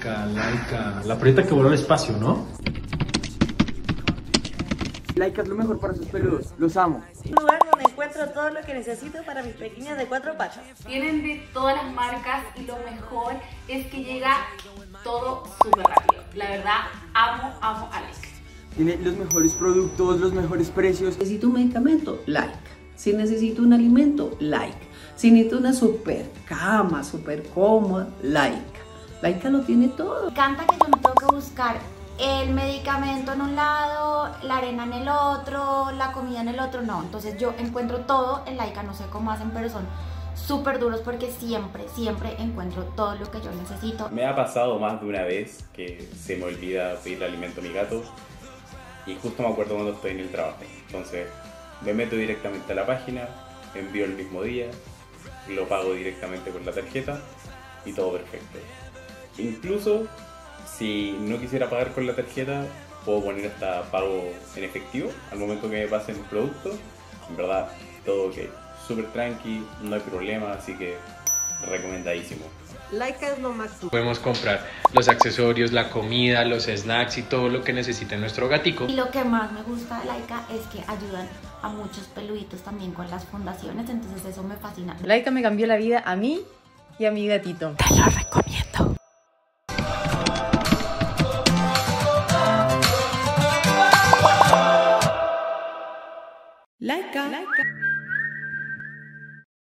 Laika, Laika. La perrita que voló al espacio, ¿no? Laika es lo mejor para sus peludos. Los amo. Un lugar donde encuentro todo lo que necesito para mis pequeñas de cuatro patas. Tienen de todas las marcas y lo mejor es que llega todo súper rápido. La verdad, amo, amo a Laika. Tiene los mejores productos, los mejores precios. Necesito un medicamento, like. Si necesito un alimento, like. Si necesito una super cama, super cómoda, like. Laika lo tiene todo. Me encanta que yo no tengo que buscar el medicamento en un lado, la arena en el otro, la comida en el otro, no. Entonces yo encuentro todo en Laika, no sé cómo hacen, pero son súper duros porque siempre, siempre encuentro todo lo que yo necesito. Me ha pasado más de una vez que se me olvida pedirle alimento a mi gato y justo me acuerdo cuando estoy en el trabajo. Entonces me meto directamente a la página, envío el mismo día, lo pago directamente con la tarjeta y todo perfecto. Incluso si no quisiera pagar con la tarjeta, puedo poner hasta pago en efectivo al momento que me pasen el producto. En verdad, todo ok. Súper tranqui, no hay problema, así que recomendadísimo. Laika es lo máximo. Podemos comprar los accesorios, la comida, los snacks y todo lo que necesite nuestro gatico. Y lo que más me gusta de Laika es que ayudan a muchos peluditos también con las fundaciones, entonces eso me fascina. Laika me cambió la vida a mí y a mi gatito. Te lo recomiendo. Laika. Laika.